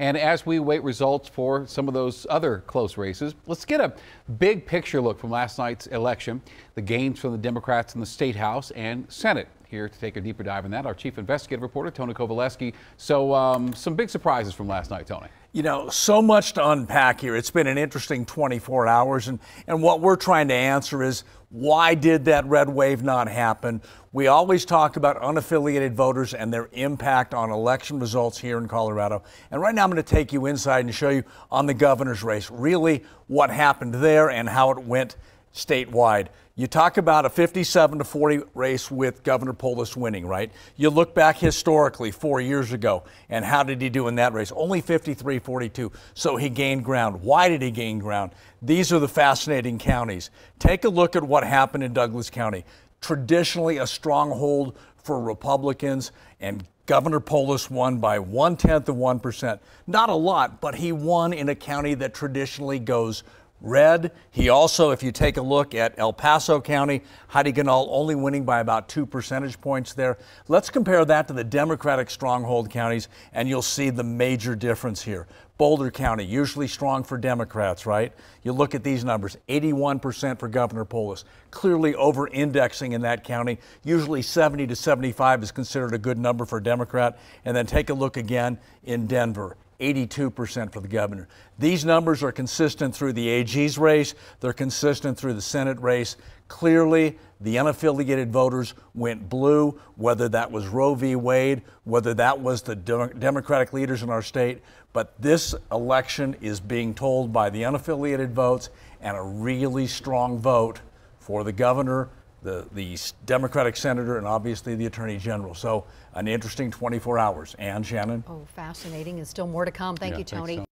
And as we wait results for some of those other close races, let's get a big picture look from last night's election, the gains from the Democrats in the State House and Senate. Here to take a deeper dive in that, our chief investigative reporter, Tony Kovaleski. So, um, some big surprises from last night, Tony. You know, so much to unpack here. It's been an interesting 24 hours, and, and what we're trying to answer is why did that red wave not happen? We always talk about unaffiliated voters and their impact on election results here in Colorado. And right now, I'm going to take you inside and show you on the governor's race really what happened there and how it went statewide. You talk about a 57 to 40 race with Governor Polis winning, right? You look back historically four years ago, and how did he do in that race? Only 53 42. So he gained ground. Why did he gain ground? These are the fascinating counties. Take a look at what happened in Douglas County. Traditionally, a stronghold for Republicans, and Governor Polis won by one tenth of 1%. Not a lot, but he won in a county that traditionally goes red. He also, if you take a look at El Paso County, Heidi Ganahl only winning by about two percentage points there. Let's compare that to the Democratic stronghold counties, and you'll see the major difference here. Boulder County, usually strong for Democrats, right? You look at these numbers 81% for Governor Polis, clearly over indexing in that county. Usually 70 to 75 is considered a good number for a Democrat. And then take a look again in Denver. 82% for the governor. These numbers are consistent through the AG's race, they're consistent through the Senate race. Clearly, the unaffiliated voters went blue, whether that was Roe v. Wade, whether that was the Democratic leaders in our state. But this election is being told by the unaffiliated votes and a really strong vote for the governor the, the Democratic senator, and obviously the attorney general. So, an interesting 24 hours. And Shannon? Oh, fascinating, and still more to come. Thank yeah, you, Tony.